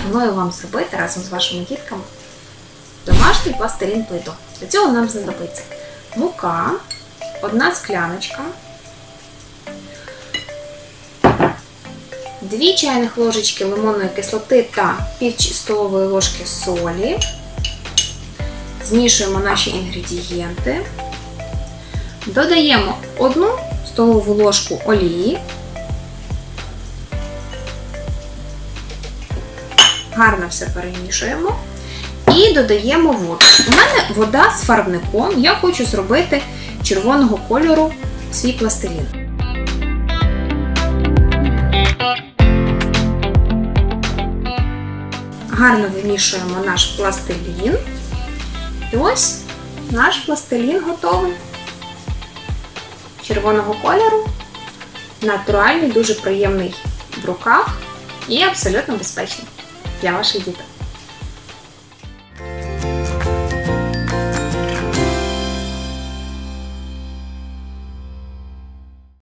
пропоную вам зробити разом з вашими дітками домашній пластилін плиту. Для цього нам знадобиться мука, одна скляночка, 2 чайних ложечки лимонної кислоти та пів столової ложки солі. Змішуємо наші інгредієнти. Додаємо 1 столову ложку олії. Гарно все перемішуємо. І додаємо воду. У мене вода з фарбником. Я хочу зробити червоного кольору свій пластилін. Гарно вимішуємо наш пластилін. І ось наш пластилін готовий. Червоного кольору. Натуральний, дуже приємний в руках і абсолютно безпечний для ваших діток.